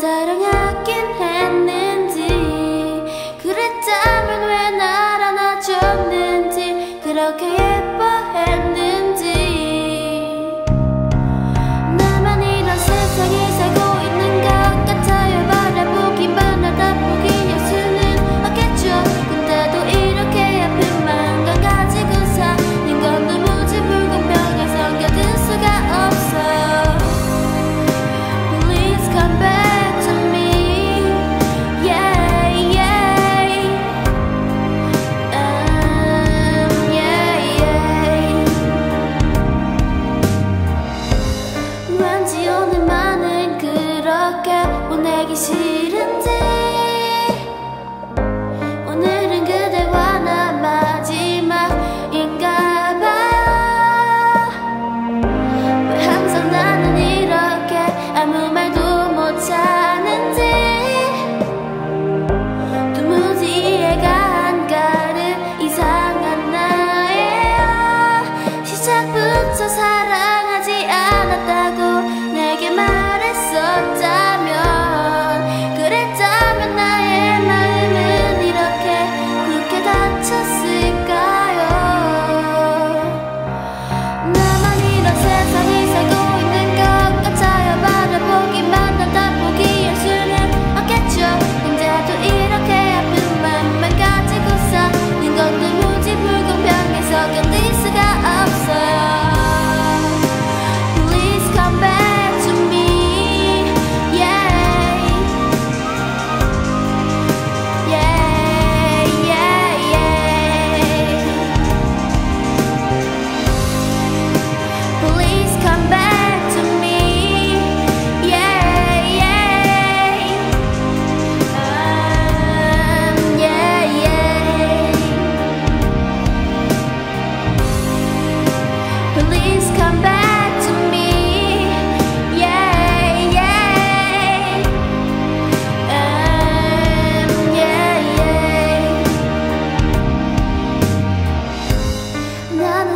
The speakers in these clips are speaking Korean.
사랑하긴 했는지 그랬다면 왜 날 안아줬는지 그렇게 예뻐했는지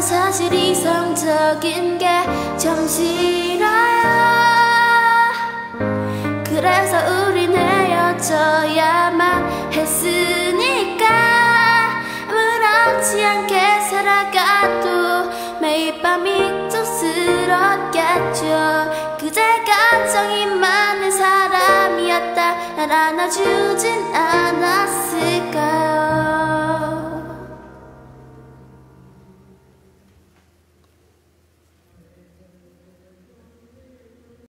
사실 이상적인 게 참 싫어요